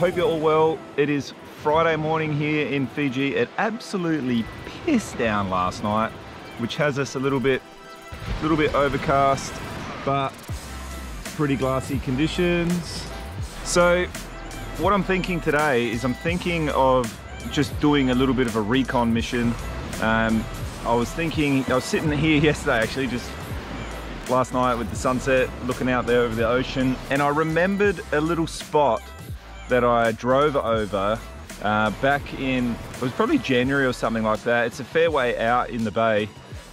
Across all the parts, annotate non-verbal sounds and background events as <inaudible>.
hope you're all well. It is Friday morning here in Fiji. It absolutely pissed down last night, which has us a little bit, little bit overcast, but pretty glassy conditions. So what I'm thinking today is I'm thinking of just doing a little bit of a recon mission. Um, I was thinking, I was sitting here <laughs> yesterday actually, just last night with the sunset, looking out there over the ocean, and I remembered a little spot that I drove over uh, back in, it was probably January or something like that. It's a fair way out in the bay,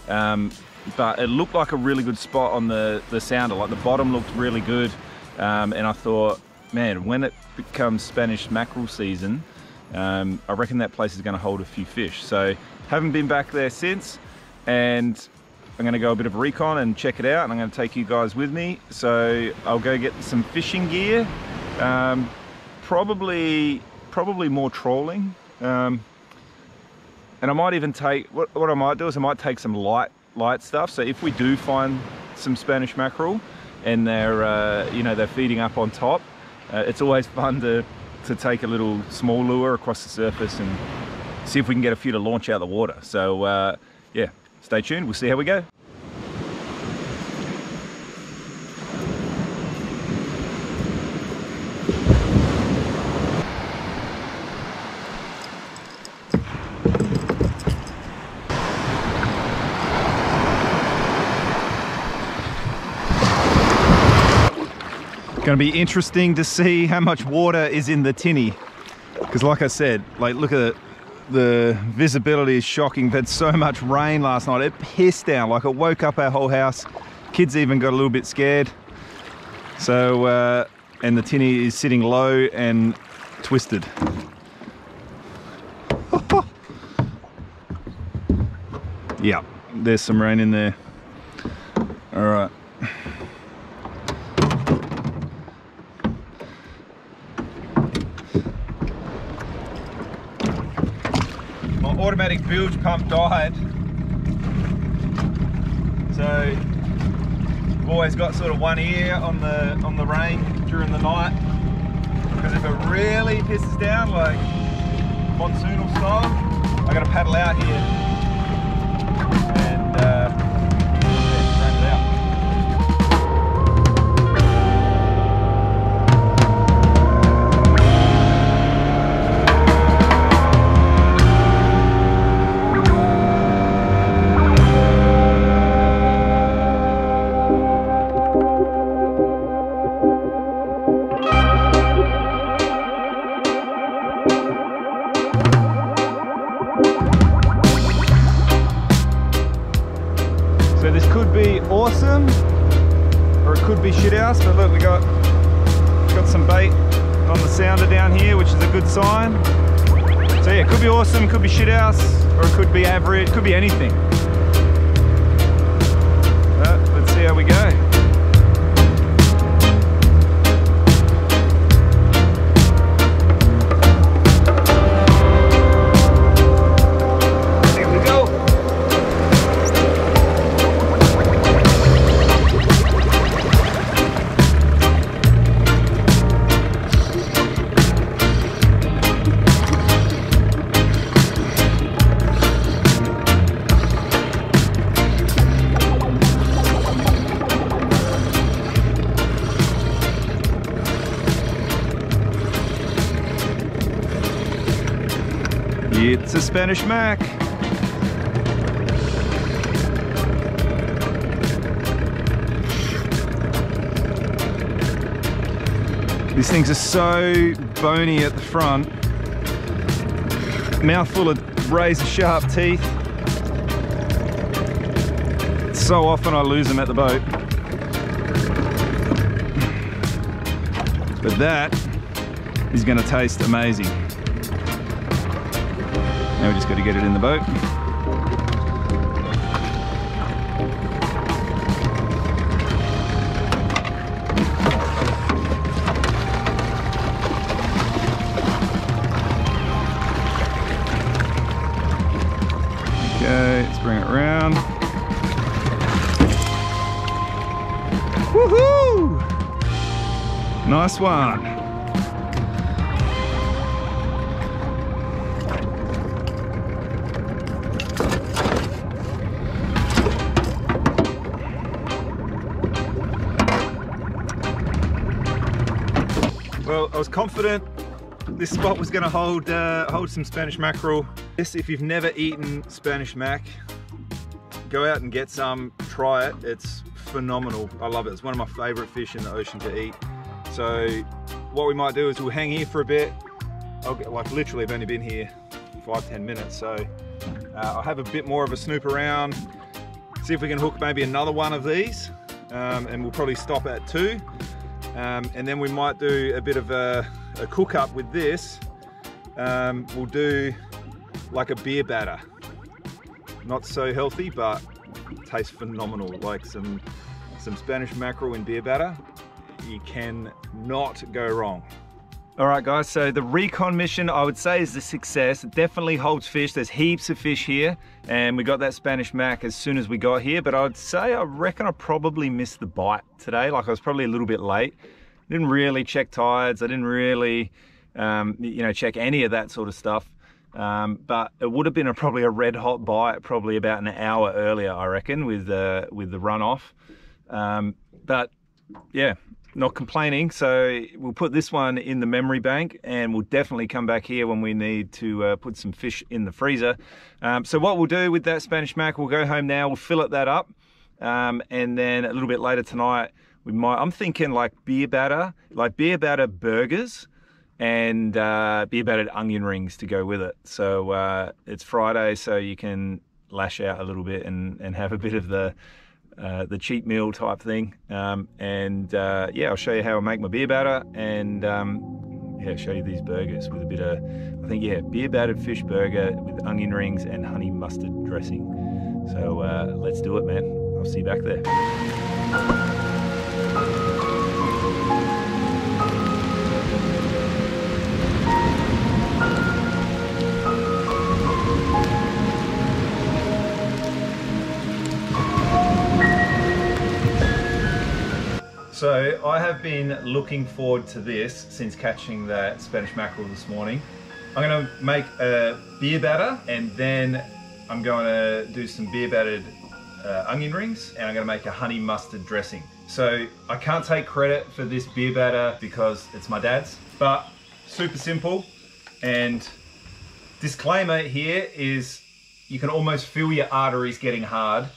um, but it looked like a really good spot on the, the sounder, like the bottom looked really good. Um, and I thought, man, when it becomes Spanish mackerel season, um, I reckon that place is gonna hold a few fish. So haven't been back there since, and I'm gonna go a bit of a recon and check it out and I'm gonna take you guys with me. So I'll go get some fishing gear. Um, probably, probably more trawling. Um, and I might even take, what, what I might do is I might take some light, light stuff. So if we do find some Spanish mackerel and they're, uh, you know, they're feeding up on top, uh, it's always fun to, to take a little small lure across the surface and see if we can get a few to launch out the water. So uh, yeah, stay tuned, we'll see how we go. To be interesting to see how much water is in the tinny. Because like I said, like look at it, the visibility is shocking. Had so much rain last night. It pissed down, like it woke up our whole house. Kids even got a little bit scared. So, uh, and the tinny is sitting low and twisted. <laughs> yeah, there's some rain in there. All right. my automatic bilge pump died. So always got sort of one ear on the on the rain during the night. Because if it really pisses down like monsoonal style, I gotta paddle out here average, could be anything. But let's see how we go. It's a Spanish Mac. These things are so bony at the front. Mouthful of razor sharp teeth. So often I lose them at the boat. But that is gonna taste amazing. Now we just got to get it in the boat. Okay, let's bring it around. Woohoo! Nice one. Well, I was confident this spot was gonna hold, uh, hold some Spanish mackerel. This, if you've never eaten Spanish mac, go out and get some, try it. It's phenomenal. I love it. It's one of my favorite fish in the ocean to eat. So what we might do is we'll hang here for a bit. I'll get, like literally I've only been here five, 10 minutes. So uh, I'll have a bit more of a snoop around, see if we can hook maybe another one of these. Um, and we'll probably stop at two. Um, and then we might do a bit of a, a cook up with this. Um, we'll do like a beer batter. Not so healthy, but tastes phenomenal. Like some, some Spanish mackerel in beer batter. You can not go wrong. All right guys, so the recon mission I would say is a success. It definitely holds fish. There's heaps of fish here and we got that Spanish Mac as soon as we got here, but I'd say I reckon I probably missed the bite today. Like I was probably a little bit late. Didn't really check tides. I didn't really, um, you know, check any of that sort of stuff. Um, but it would have been a, probably a red hot bite, probably about an hour earlier, I reckon, with the, with the runoff. Um, but yeah, not complaining. So we'll put this one in the memory bank and we'll definitely come back here when we need to uh, put some fish in the freezer. Um, so what we'll do with that Spanish Mac, we'll go home now, we'll fill fillet that up. Um, and then a little bit later tonight, we might, I'm thinking like beer batter, like beer batter burgers and uh, beer battered onion rings to go with it. So uh, it's Friday, so you can lash out a little bit and, and have a bit of the uh, the cheap meal type thing. Um, and uh, yeah, I'll show you how I make my beer batter and um, yeah, show you these burgers with a bit of, I think, yeah, beer battered fish burger with onion rings and honey mustard dressing. So uh, let's do it, man. I'll see you back there. So I have been looking forward to this since catching that Spanish mackerel this morning. I'm gonna make a beer batter and then I'm going to do some beer battered uh, onion rings and I'm gonna make a honey mustard dressing. So I can't take credit for this beer batter because it's my dad's, but super simple. And disclaimer here is you can almost feel your arteries getting hard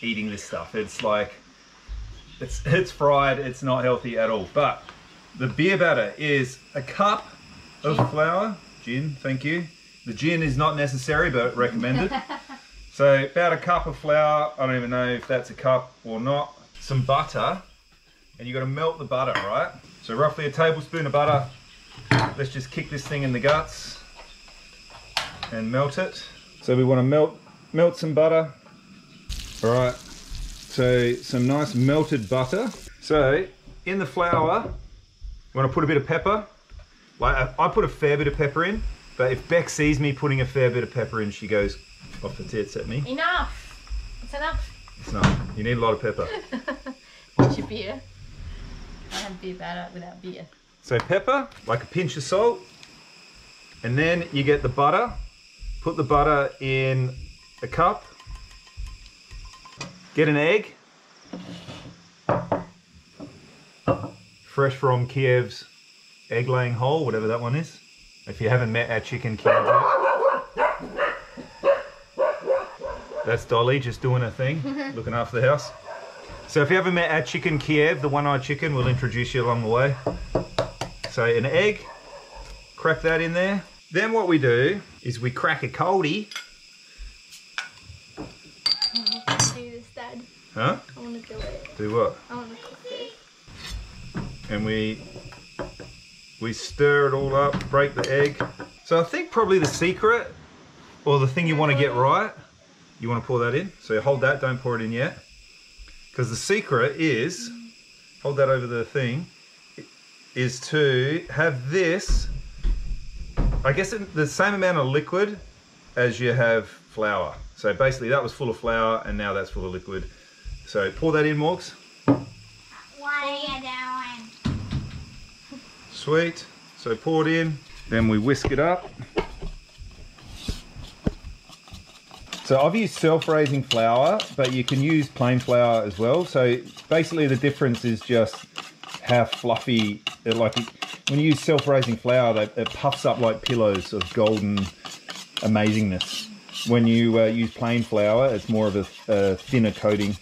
eating this stuff. It's like it's, <laughs> it's fried, it's not healthy at all. But the beer batter is a cup of gin. flour. Gin, thank you. The gin is not necessary, but recommended. <laughs> so about a cup of flour. I don't even know if that's a cup or not. Some butter, and you got to melt the butter, right? So roughly a tablespoon of butter. Let's just kick this thing in the guts and melt it. So we want to melt melt some butter. All right, so some nice melted butter. So in the flour, you want to put a bit of pepper. Like uh, I put a fair bit of pepper in, but if Beck sees me putting a fair bit of pepper in, she goes off the tits at me. Enough. It's enough. It's not. You need a lot of pepper. <laughs> What's your beer? I have beer batter without beer. So pepper, like a pinch of salt, and then you get the butter. Put the butter in a cup Get an egg. Fresh from Kiev's egg laying hole, whatever that one is. If you haven't met our chicken Kiev yet. That's Dolly just doing her thing, <laughs> looking after the house. So if you haven't met our chicken Kiev, the one-eyed chicken, we'll introduce you along the way. So an egg, crack that in there. Then what we do is we crack a coldie Huh? I want to do it. Do what? I want to cook this. And we we stir it all up, break the egg. So I think probably the secret, or the thing you want to get right, you want to pour that in. So hold that, don't pour it in yet. Because the secret is, hold that over the thing, is to have this, I guess the same amount of liquid as you have flour. So basically that was full of flour and now that's full of liquid. So pour that in, Morgs. What are you doing? Sweet. So pour it in, then we whisk it up. So I've used self-raising flour, but you can use plain flour as well. So basically the difference is just how fluffy, it, like when you use self-raising flour, they, it puffs up like pillows of golden amazingness. When you uh, use plain flour, it's more of a, a thinner coating.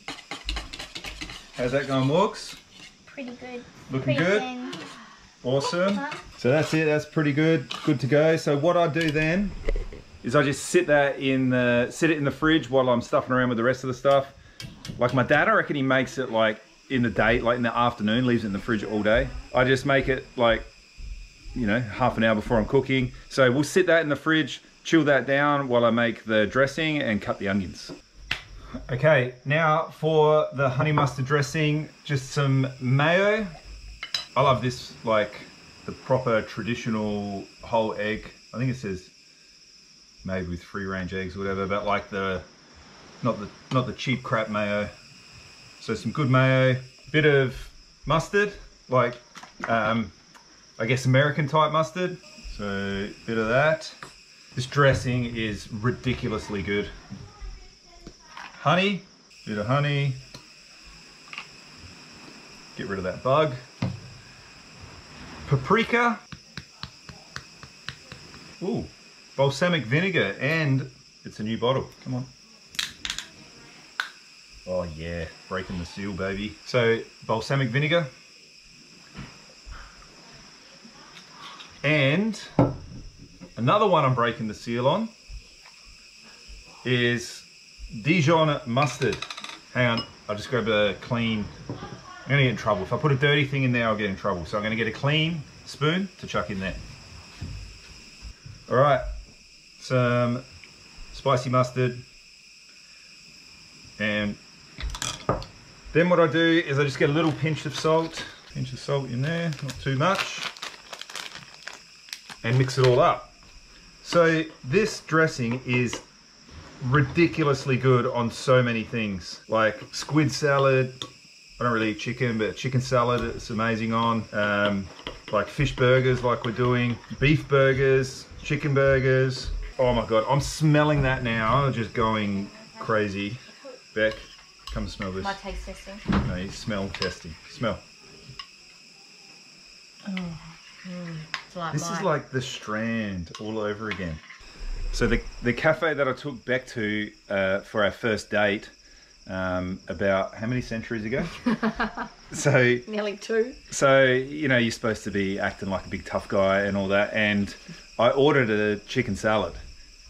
How's that going, Walks? Pretty good. Looking Pretty good? thin. Awesome. So that's it. That's pretty good. Good to go. So what I do then is I just sit that in the sit it in the fridge while I'm stuffing around with the rest of the stuff. Like my dad, I reckon he makes it like in the day, like in the afternoon, leaves it in the fridge all day. I just make it like you know half an hour before I'm cooking. So we'll sit that in the fridge, chill that down while I make the dressing and cut the onions. Okay, now for the honey mustard dressing, just some mayo. I love this, like the proper traditional whole egg. I think it says made with free range eggs or whatever, but like the not the not the cheap crap mayo. So some good mayo, bit of mustard, like um, I guess American type mustard. So bit of that. This dressing is ridiculously good. Honey, bit of honey. Get rid of that bug paprika, ooh, balsamic vinegar, and it's a new bottle. Come on. Oh yeah, breaking the seal, baby. So balsamic vinegar. And another one I'm breaking the seal on is Dijon mustard. Hang on, I'll just grab a clean I'm gonna get in trouble. If I put a dirty thing in there, I'll get in trouble. So I'm gonna get a clean spoon to chuck in there. All right, some spicy mustard. And then what I do is I just get a little pinch of salt, pinch of salt in there, not too much, and mix it all up. So this dressing is ridiculously good on so many things, like squid salad, I don't really eat chicken, but chicken salad it's amazing on. Um, like fish burgers, like we're doing, beef burgers, chicken burgers. Oh my god, I'm smelling that now. I'm just going crazy. Beck, come smell this. My taste testing. No, you smell testing. Smell. It's like This mine. is like the Strand all over again. So the the cafe that I took back to uh, for our first date, um, about how many centuries ago? <laughs> so nearly two. so you know you're supposed to be acting like a big tough guy and all that, and I ordered a chicken salad,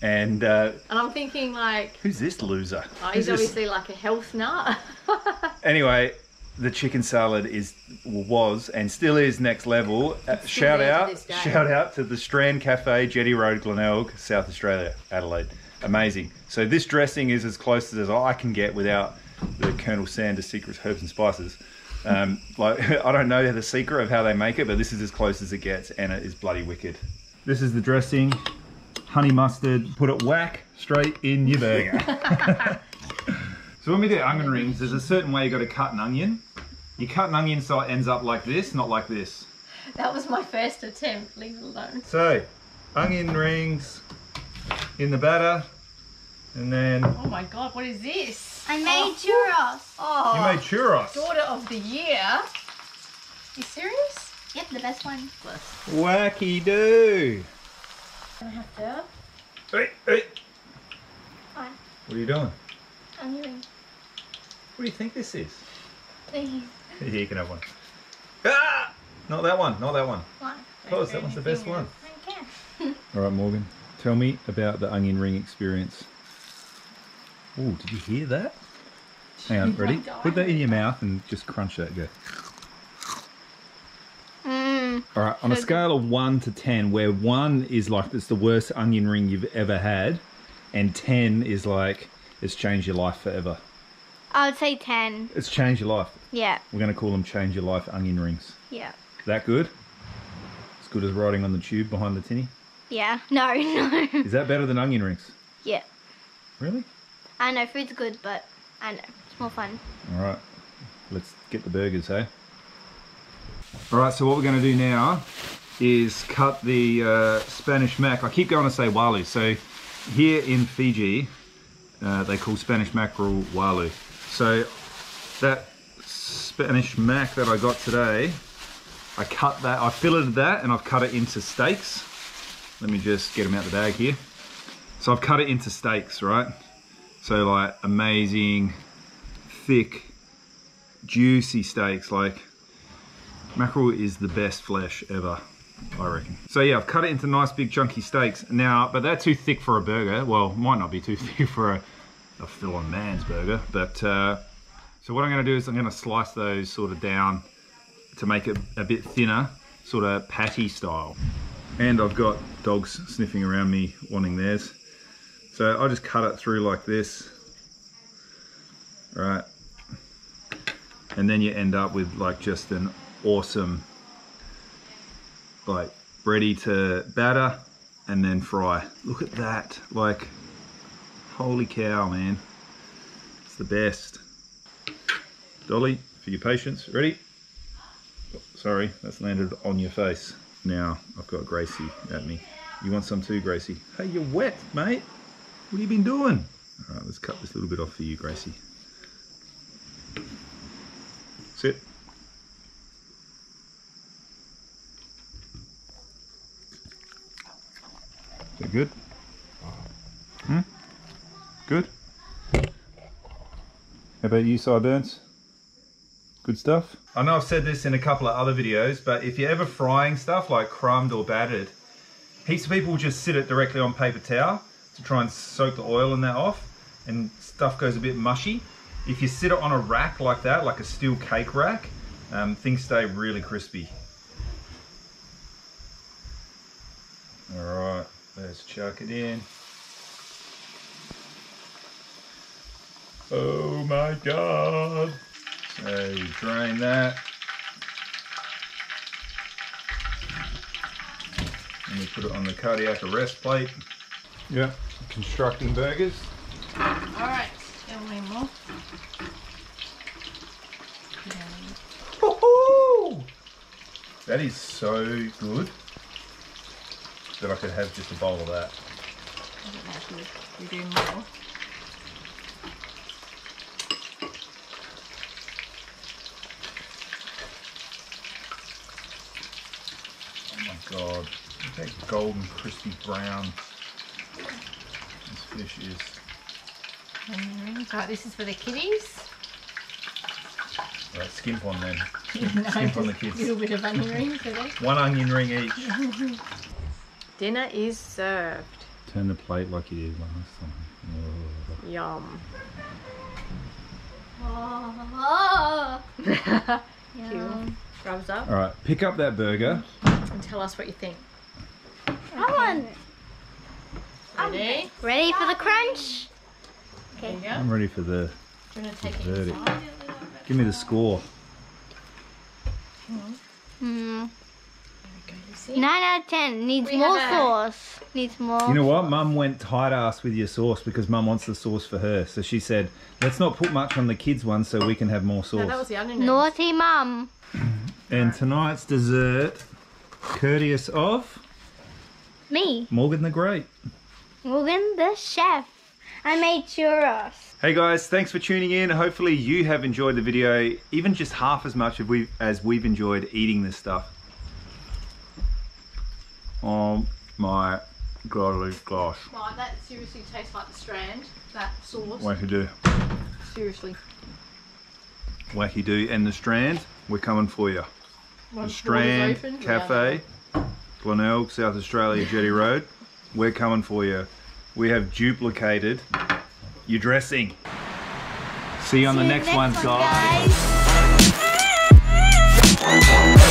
and uh, And I'm thinking like, who's this loser? oh, Who's he's this- obviously like a health nut. <laughs> Anyway, the chicken salad is was and still is next level. Uh, shout out, shout out to the Strand Cafe, Jetty Road, Glenelg, South Australia, Adelaide. Amazing. So this dressing is as close as I can get without the Colonel Sanders secret herbs and spices. Um, <laughs> like I don't know the secret of how they make it, but this is as close as it gets, and it is bloody wicked. This is the dressing, honey mustard. Put it whack straight in your burger. <laughs> <laughs> So when we do onion rings, there's a certain way you got to cut an onion. You cut an onion so it ends up like this, not like this. that was my first attempt. Leave it alone. So, onion rings in the batter, and then Oh my god, what is this? I made churros. Oh, made churros. daughter of the year. You serious? Yep, the best one. Wacky do. I have to. Hey, hey. Fine. What are you doing? I'm doing. What do you think this is? Please. Here, you can have one. Ah! Not that one, not that one. One. Close, that one's the best one. I can. All right, Morgan. Tell me about the onion ring experience. Oh, did you hear that? Hang on, <laughs> ready? Put that in your mouth and just crunch that. Go. Mmm. All right, on a scale of one to ten, where one is like it's the worst onion ring you've ever had, and ten is like it's changed your life forever. I would say 10. It's changed your life. Yeah. We're going to call them change your life onion rings. Yeah. That good? As good as riding on the tube behind the tinny. Yeah. <laughs> No, no. Is that better than onion rings? yeah. Really? I know food's good, but I know. It's more fun. All right, let's get the burgers, hey? All right, so what we're going to do now is cut the uh, Spanish mac. I keep going to say walu. So here in Fiji, uh, they call Spanish mackerel walu. So that Spanish mac that I got today I cut that, I filleted that and I've cut it into steaks. Let me just get them out the bag here. So I've cut it into steaks, right? So like amazing, thick, juicy steaks. Like mackerel is the best flesh ever, I reckon. So yeah, I've cut it into nice big chunky steaks. Now, but they're too thick for a burger. Well, might not be too <laughs> thick for a, a full-on man's burger, but uh, so what I'm gonna do is I'm gonna slice those sort of down to make it a bit thinner, sort of patty style. And I've got dogs sniffing around me wanting theirs. So I just cut it through like this, right? And then you end up with like just an awesome, like ready to batter and then fry. Look at that, like, holy cow, man. It's the best. Dolly, for your patience, ready? Oh, sorry, that's landed on your face. Now I've got Gracie at me. You want some too, Gracie? Hey, you're wet, mate. What have you been doing? All right, let's cut this little bit off for you, Gracie. Sit. Is that good? Hmm? Good? How about you, Sideburns? Good stuff? I know I've said this in a couple of other videos, but if you're ever frying stuff like crumbed or battered, heaps of people just sit it directly on paper towel to try and soak the oil in that off and stuff goes a bit mushy. If you sit it on a rack like that, like a steel cake rack, um, things stay really crispy. All right, let's chuck it in. Oh my God. So you drain that. And we put it on the cardiac arrest plate. Yeah, constructing burgers. Alright, still way more. Woohoo! That is so good that I could have just a bowl of that. I don't know if we- we do more. Oh my god. Look that golden, crispy brown this fish is. Mm, onion rings. Right, this is for the kiddies. Right, skimp on them. no, <laughs> skimp on the kids. A little bit of onion rings for them. <laughs> One onion ring each. <laughs> Dinner is served. Turn the plate like you did last time. Oh. Yum. Oh, Cute. Rubs up Alright, pick up that burger. Mm-hmm. And tell us what you think. I want Ready? Ready for the crunch? There you go. I'm ready for the. Do you want to take it Verdict. inside? Give me the score. Hmm. There we go, Lucy. 9 out of 10. Needs We more have a- sauce. Needs more. You know what? Mum went tight ass with your sauce because Mum wants the sauce for her. So she said, let's not put much on the kids' one so we can have more sauce. No, that was the onion rings. Naughty mum. And tonight's dessert, courteous of Me. Morgan the Great. Morgan the chef. I made churros. Hey guys, thanks for tuning in. Hopefully you have enjoyed the video, even just half as much as we as we've enjoyed eating this stuff. Oh my godly gosh. Right, that seriously tastes like the strand. That sauce. Wacky do. Seriously. Wacky do. And the Strand, we're coming for you. The Strand Cafe, Glenelg, South Australia, Jetty Road. We're coming for you. We have duplicated your dressing. See you on the See you next, one, guys. guys.